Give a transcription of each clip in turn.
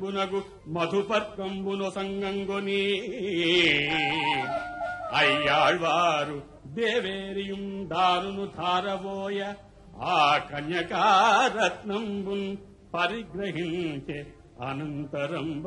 దివ్యంబునగు మధుపర్కంబును సంగంగుని అయ్యాళ్వారు దేవేరియుం దారును ధారబోయ ఆ కన్యకారత్నంబున్ పరిగ్రహించే అనంతరంబ.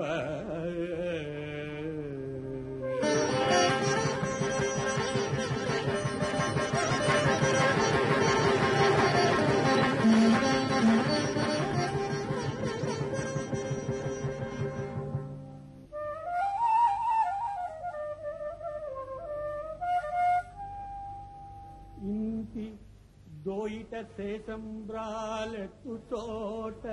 ఇంటి దోయిట శేషంబ్రాలెత్తు చోట.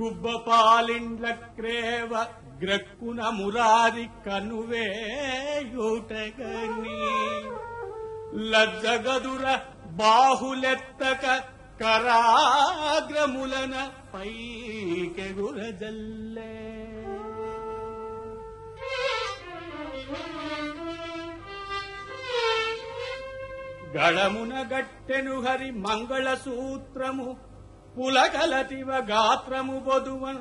గుబ్బ పాలిండ్ల క్రేవ గ్రక్కున మురారి కనువేయుటగని లజ్జగదుర బాహులెత్తక కరాగ్రములన పైకెగురజల్లే. గళమున గట్టెను హరి మంగళ సూత్రము పులగలతివ గాత్రము బొదువన్.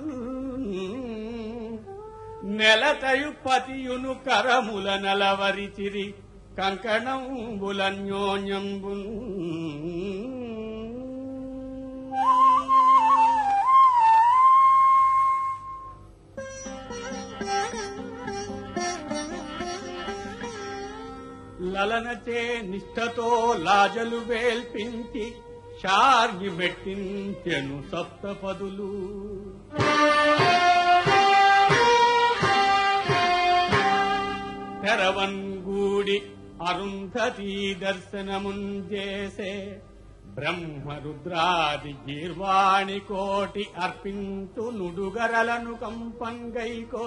నెలతయు పతియును కరముల నలవరిచిరి కంకణంబులన్యోన్యంబున్. లలనచే నిష్ఠతో లాజలు వేల్పించి చార్గి మెట్టించెను సప్తపదులు. తెరవన్గూడి అరుంధతీ చేసే బ్రహ్మరుద్రాది గీర్వాణి కోటి అర్పించు నుడుగరలను కంపంగైకో